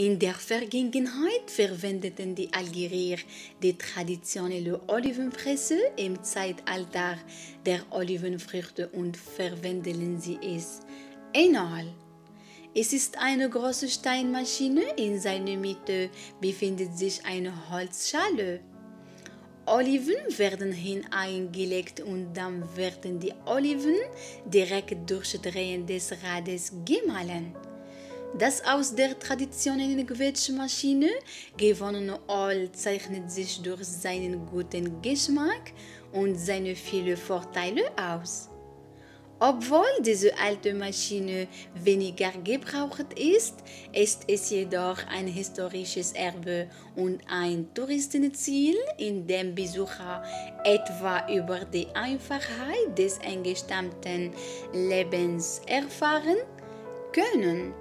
In der Vergangenheit verwendeten die Algerier die traditionelle Olivenpresse im Zeitalter der Olivenfrüchte und verwenden sie es einmal. Es ist eine große Steinmaschine, in seiner Mitte befindet sich eine Holzschale. Oliven werden hineingelegt und dann werden die Oliven direkt durch Drehen des Rades gemahlen. Das aus der traditionellen Quetschmaschine gewonnene Öl zeichnet sich durch seinen guten Geschmack und seine vielen Vorteile aus. Obwohl diese alte Maschine weniger gebraucht ist, ist es jedoch ein historisches Erbe und ein Touristenziel, in dem Besucher etwa über die Einfachheit des eingestammten Lebens erfahren können.